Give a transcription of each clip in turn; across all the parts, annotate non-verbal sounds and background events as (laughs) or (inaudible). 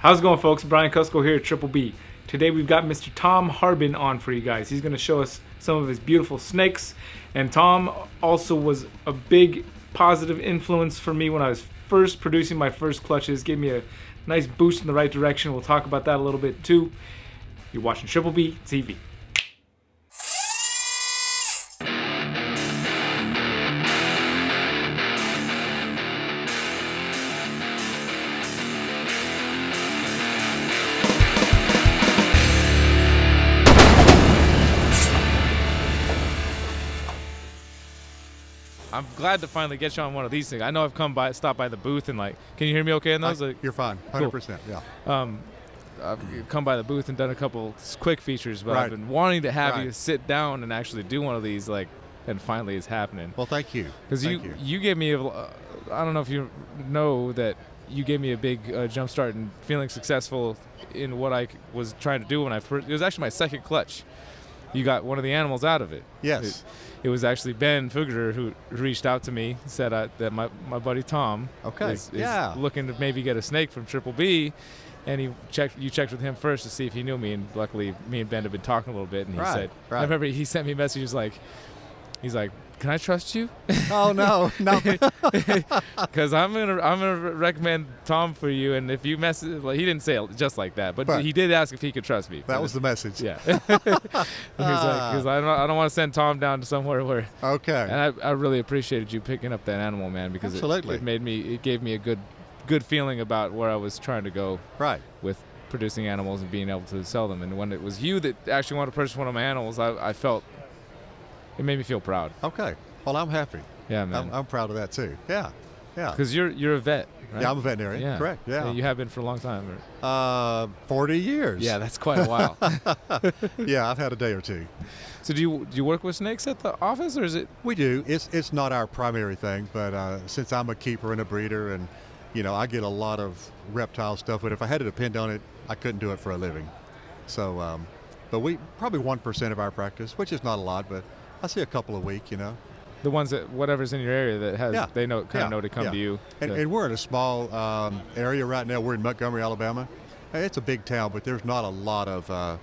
How's it going, folks? Brian Kusko here at Triple B. Today we've got Mr. Tom Harbin on for you guys. He's going to show us some of his beautiful snakes. And Tom also was a big positive influence for me when I was first producing my first clutches. Gave me a nice boost in the right direction. We'll talk about that a little bit too. You're watching Triple B TV. I'm glad to finally get you on one of these things. I know I've come by, stopped by the booth, and like, can you hear me okay in those? I, like, you're fine, hundred percent. Yeah. Um, I've come by the booth and done a couple quick features, but Right. I've been wanting to have you sit down and actually do one of these, like, and finally it's happening. Well, thank you. Because you, Thank you gave me, a, uh, I don't know if you know that you gave me a big uh, jump start in feeling successful in what I was trying to do when I first. It was actually my second clutch. You got one of the animals out of it. Yes. It, it was actually Ben Fugger who reached out to me, said uh, that my, my buddy Tom Okay, is, is yeah. looking to maybe get a snake from Triple B. And he checked. You checked with him first to see if he knew me, and luckily, me and Ben had been talking a little bit. And he Right, said, right. "I remember he sent me messages like, he's like, can I trust you? Oh no, no. (laughs) Because I'm gonna I'm gonna recommend Tom for you, and if you mess like he didn't say it just like that, but, But- he did ask if he could trust me. that was the message. yeah. (laughs) (laughs) was like, because I don't I don't want to send Tom down to somewhere where. Okay. And I, I really appreciated you picking up that animal, man, because it- It, made me it gave me a good good feeling about where I was trying to go right. with producing animals and being able to sell them. And when it was you that actually wanted to purchase one of my animals, I, I felt it made me feel proud. Okay. Well, I'm happy. Yeah, man. I'm, I'm proud of that too. Yeah. Yeah. Because you're you're a vet, right? Yeah, I'm a veterinarian. Yeah. Correct. Yeah. You have been for a long time. or- uh, 40 years. Yeah, that's quite a while. (laughs) yeah, I've had a day or two. so do you do you work with snakes at the office, or is it? We do. It's it's not our primary thing, but uh, since I'm a keeper and a breeder, and you know, I get a lot of reptile stuff. But if I had to depend on it, I couldn't do it for a living. So, um, but we probably one percent of our practice, which is not a lot, but I see a couple a week. You know. The ones that whatever's in your area that has Yeah. they know kind Yeah, of know to come yeah. to you. And, to- and we're in a small um, area right now. We're in Montgomery, Alabama. It's a big town, but there's not a lot of uh,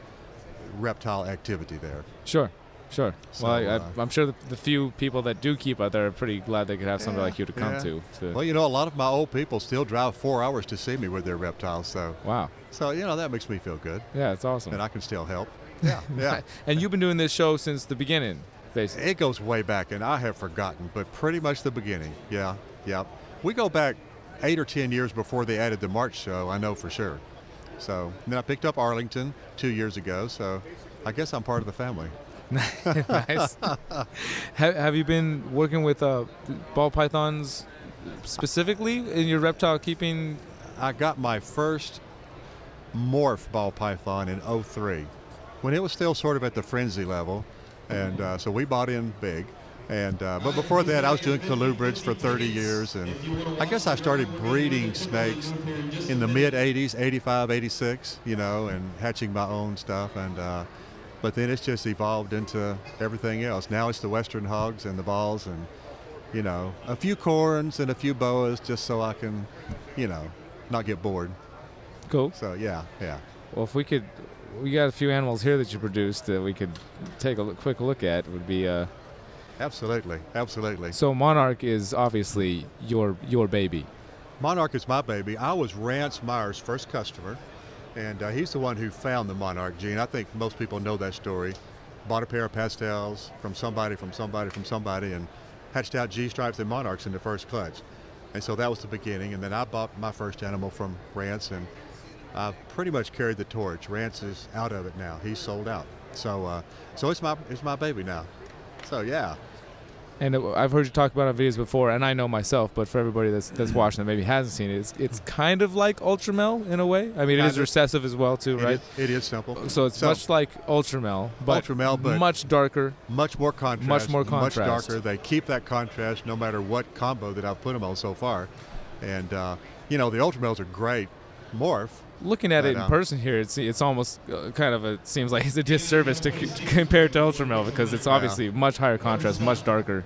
reptile activity there. sure, sure. So, well, I, uh, I, I'm sure the, the few people that do keep out there are pretty glad they could have somebody like you to come to. to Well, you know, a lot of my old people still drive four hours to see me with their reptiles. So, wow. so you know, that makes me feel good, Yeah, it's awesome. and I can still help. (laughs) Yeah, yeah. and you've been doing this show since the beginning, basically. It goes way back, and I have forgotten, but pretty much the beginning. Yeah, yeah. We go back eight or ten years before they added the March show. I know for sure. So then I picked up Arlington two years ago. So I guess I'm part of the family. (laughs) nice. have, have you been working with uh, ball pythons specifically in your reptile keeping? I got my first morph ball python in 03 when it was still sort of at the frenzy level. And uh, so we bought in big. And uh, but before that, I was doing colubrids for 30 years, and I guess I started breeding snakes in the mid 80s, 85, 86, you know, and hatching my own stuff. And uh, but then it's just evolved into everything else. Now it's the western hogs and the balls, and you know, a few corns and a few boas, just so I can, you know, not get bored. Cool. So yeah, yeah. Well, if we could, we got a few animals here that you produced that we could take a look, quick look at. Would be uh, Absolutely, absolutely. so Monarch is obviously your your baby. Monarch is my baby. I was Rance Meyer's first customer, and uh, he's the one who found the Monarch gene. I think most people know that story. Bought a pair of pastels from somebody, from somebody, from somebody, and hatched out G stripes and Monarchs in the first clutch. And so that was the beginning. And then I bought my first animal from Rance, and I've pretty much carried the torch. Rance is out of it now. He's sold out. So, uh, so it's my it's my baby now. So yeah. And it, I've heard you talk about it on videos before, and I know myself, but for everybody that's that's watching that maybe hasn't seen it, it's, it's kind of like Ultramel in a way. I mean, it is recessive as well too, It right? is- it is simple. So it's So- much like Ultramel, but, Ultramel, but- much darker. much more contrast. Much more Much contrast. darker. They keep that contrast no matter what combo that I've put them on so far. And, uh, you know, the Ultramels are great morph. Looking at it in person here, it's it's almost uh, kind of a it seems like it's a disservice to, c- to (laughs) compare to Ultramel because it's obviously much higher contrast, much darker.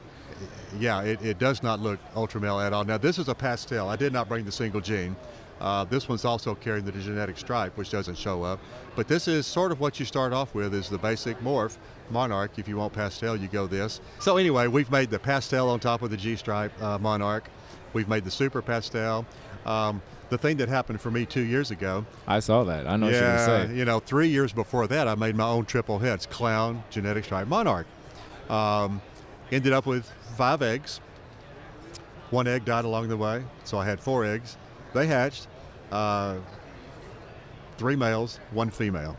Yeah, it, it does not look Ultramel at all. Now, this is a pastel. I did not bring the single gene. Uh, this one's also carrying the genetic stripe, which doesn't show up. But this is sort of what you start off with is the basic morph. Monarch, if you want pastel, you go this. So anyway, we've made the pastel on top of the G-stripe uh, Monarch. We've made the super pastel. Um, the thing that happened for me two years ago. I saw that. I know what you're yeah, going to say. you know, three years before that, I made my own triple hets, clown, genetic stripe, monarch. Um, ended up with five eggs. One egg died along the way, so I had four eggs. They hatched, uh, three males, one female.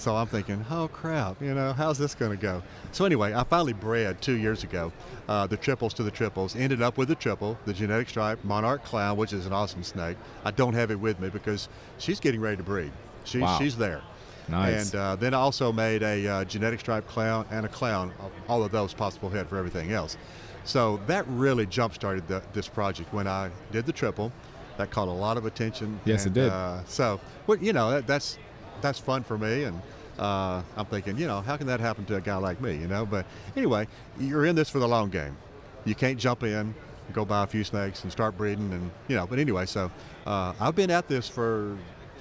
So I'm thinking, oh crap, you know, how's this going to go? So anyway, I finally bred two years ago uh, the triples to the triples. Ended up with the triple, the genetic stripe monarch clown, which is an awesome snake. I don't have it with me because she's getting ready to breed. She, Wow. She's there. Nice. And uh, then I also made a uh, genetic stripe clown and a clown, all of those possible head for everything else. So that really jump started the, this project when I did the triple. That caught a lot of attention. Yes, it did. Uh, so, well, you know, that, that's that's fun for me, and uh, I'm thinking, you know, how can that happen to a guy like me, you know? But anyway, you're in this for the long game. You can't jump in, go buy a few snakes, and start breeding, and you know. But anyway, so uh, I've been at this for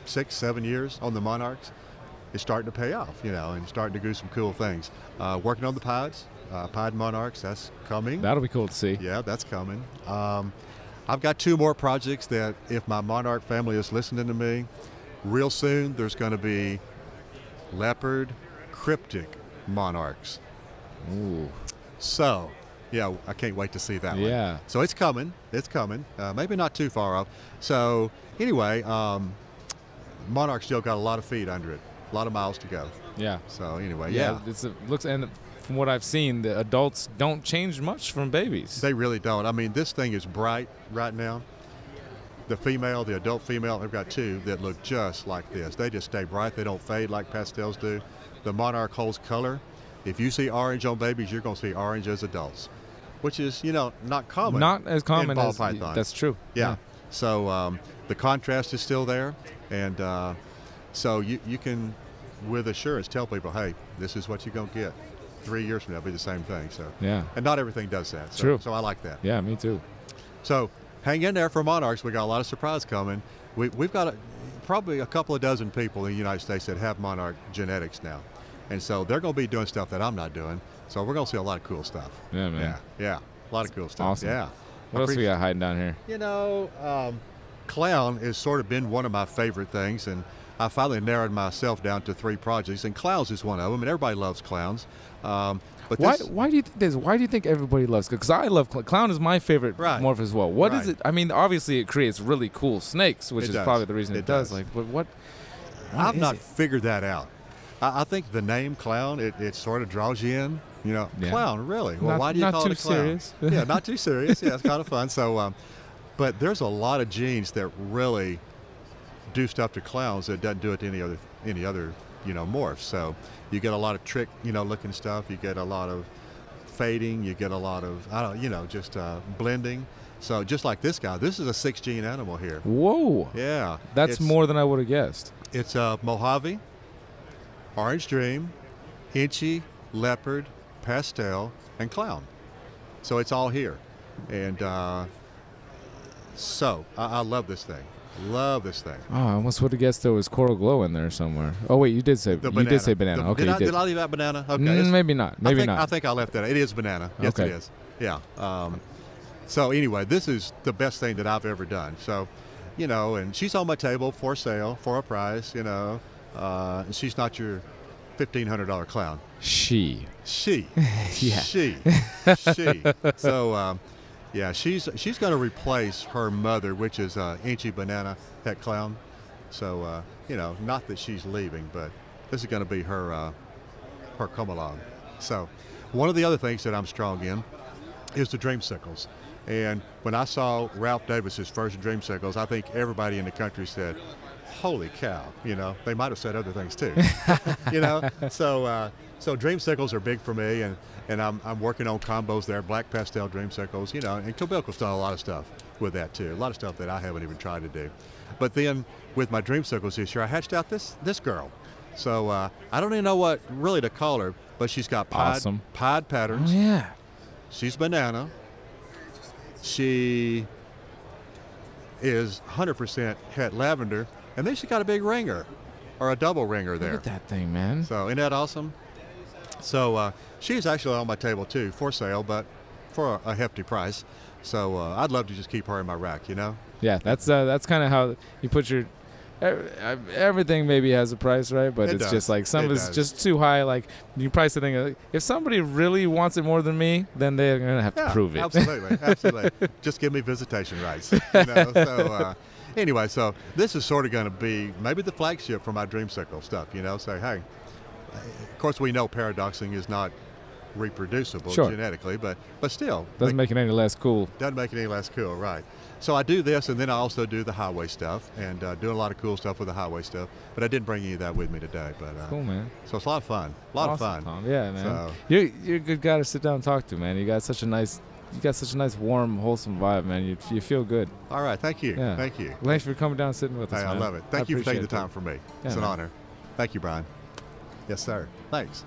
six, seven years on the monarchs. It's starting to pay off, you know, and starting to do some cool things. Uh, working on the pods, uh, pied monarchs, that's coming. That'll be cool to see. Yeah, that's coming. Um, I've got two more projects that, if my monarch family is listening to me, real soon there's going to be leopard cryptic monarchs. Ooh. So, yeah, I can't wait to see that one. Yeah. So it's coming. It's coming. Uh, maybe not too far off. So anyway, um, monarch still got a lot of feet under it, a lot of miles to go. Yeah. So anyway, Yeah. yeah. It's a, looks and from what I've seen, the adults don't change much from babies. They really don't. I mean, this thing is bright right now. The female, the adult female, I've got two that look just like this. They just stay bright. They don't fade like pastels do. The monarch holds color. If you see orange on babies, you're going to see orange as adults, which is, you know, not common. Not as common as python. that's true. Yeah. So um, the contrast is still there, and uh, so you you can, with assurance, tell people, hey, this is what you're gonna get. Three years from now, it'll be the same thing. So. Yeah. And not everything does that. So, True. So I like that. Yeah, me too. So hang in there for Monarchs. We got a lot of surprise coming. We, we've got a, probably a couple of dozen people in the United States that have Monarch genetics now, and so they're going to be doing stuff that I'm not doing. So we're going to see a lot of cool stuff. Yeah, man. Yeah, yeah, a lot of cool stuff. Awesome. Yeah. What else we got hiding down here? You know, um, clown has sort of been one of my favorite things, and I finally narrowed myself down to three projects, and clowns is one of them, and everybody loves clowns. Um, but Why, why do you think this? Why do you think everybody loves Because I love cl- clown is my favorite Right. morph as well. What is Right. it? I mean, obviously it creates really cool snakes, which It is does. probably the reason it, It does. does. Like, but what? I've is not it? figured that out. I, I think the name clown it, it sort of draws you in. You know, Yeah. clown really. Well, Not- why do you call it a clown? serious. (laughs) yeah, not too serious. Yeah, it's kind of fun. So, um, but there's a lot of genes that really do stuff to clowns that doesn't do it to any other any other you know morphs. So you get a lot of trick you know looking stuff. You get a lot of fading. You get a lot of I don't you know just uh, blending. So just like this guy, this is a six gene animal here. Whoa, Yeah, that's it's- more than I would have guessed. it's uh, Mojave, Orange Dream, Enchi, Leopard, Pastel, and Clown. So it's all here. And uh, so I, I love this thing. Love this thing. Oh, I almost would have guessed there was coral glow in there somewhere. Oh wait, you did say The you banana. did say banana. The- okay, did, I, did. did I leave out banana? Okay. Mm, maybe not. Maybe I think, not. I think I left that. It is banana. Yes, Okay. it is. Yeah. Um, so anyway, this is the best thing that I've ever done. So, you know, and she's on my table for sale for a price. You know, uh, and she's not your fifteen hundred dollar clown. she. She, (laughs) Yeah. she, she. (laughs) So, um, yeah, she's she's going to replace her mother, which is uh, Enchi Banana Pet Clown. So, uh, you know, not that she's leaving, but this is going to be her uh, her come along. So, one of the other things that I'm strong in is the Dream dreamsicles. And when I saw Ralph Davis's first Dream dreamsicles, I think everybody in the country said, "Holy cow!" You know, they might have said other things too. (laughs) you know, so uh, so dreamsicles are big for me, and and I'm, I'm working on combos there, black pastel dreamsicles. You know, and Tobilco's done a lot of stuff with that too, a lot of stuff that I haven't even tried to do. But then with my dreamsicles this year, I hatched out this this girl. So uh, I don't even know what really to call her, but she's got pied, Awesome. Oh patterns. yeah. She's banana. She is 100% het lavender, and then she got a big ringer, or a double ringer there. Look at that thing, man. So isn't that awesome? So uh, she's actually on my table too for sale, but for a, hefty price. So uh, I'd love to just keep her in my rack, you know? Yeah, that's uh, that's kind of how you put your. ev- ev- Everything maybe has a price, right? But It it's does. just like some It of it's does. just too high. Like you price the thing. If somebody really wants it more than me, then they're gonna have to prove it. Absolutely, (laughs) absolutely. Just give me visitation rights. You know? so uh, anyway, so this is sort of going to be maybe the flagship for my dreamsicle stuff. You know, say hey, of course we know paradoxing is not reproducible Sure. genetically, but but still Doesn't make it any less cool. doesn't make it any less cool, right? So I do this, and then I also do the highway stuff, and uh, doing a lot of cool stuff with the highway stuff. But I didn't bring any of that with me today. But uh, Cool, man. so it's a lot of fun, a lot Awesome, of fun. Tom. Yeah, man. So- You're you're a good guy to sit down and talk to, man. You got such a nice, you got such a nice, warm, wholesome vibe, man. You you feel good. All right, thank you, Yeah. thank you. Thanks for coming down and sitting with us, Hey, I love it. Thank you for taking the time for me. Yeah, it's an man. honor. Thank you, Brian. Yes, sir. Thanks.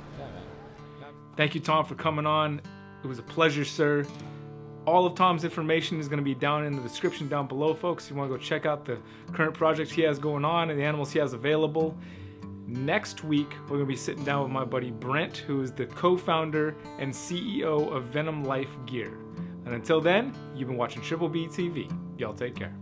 Thank you, Tom, for coming on. It was a pleasure, sir. All of Tom's information is going to be down in the description down below, folks. You want to go check out the current projects he has going on and the animals he has available. Next week, we're going to be sitting down with my buddy Brent, who is the co founder and CEO of Venom Life Gear. And until then, you've been watching Triple B TV. Y'all take care.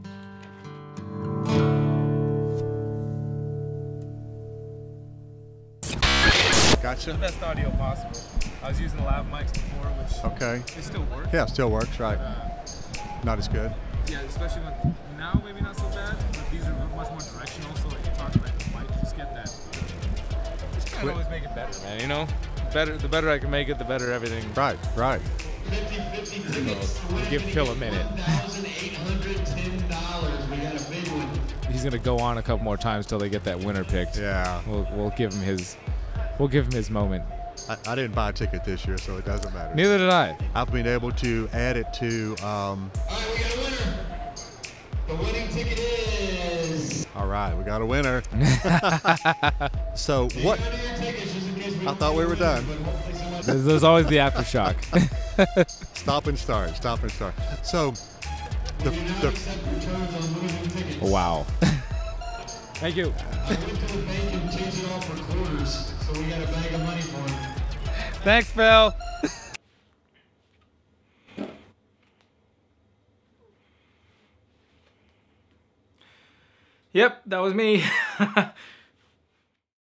Gotcha. best audio possible. I was using lav mics before, which Okay. it still works. Yeah, still works, right? Uh, not as good. Yeah, especially when now maybe not so bad, but these are much more directional. So like you talk about the mic, just get that. Just kind of always make it better, man. You know, better the better I can make it, the better everything. Right, right. Give Phil a minute. He's gonna go on a couple more times till they get that winner picked. Yeah. We'll we'll give him his we'll give him his moment. I, I didn't buy a ticket this year, so it doesn't matter. Neither did I. I've been able to add it to. Um, All right, we got a winner. The winning ticket is. all right, we got a winner. (laughs) so what? None of your tickets, just in case we I thought we were done. but hopefully someone- There's, there's always the aftershock. (laughs) Stop and start. Stop and start. So the, Do the accept returns on losing tickets. wow. Thank you. I went to the bank and changed it all for quarters, so we got a bag of money for him. Thanks, Phil. Yep, that was me. (laughs)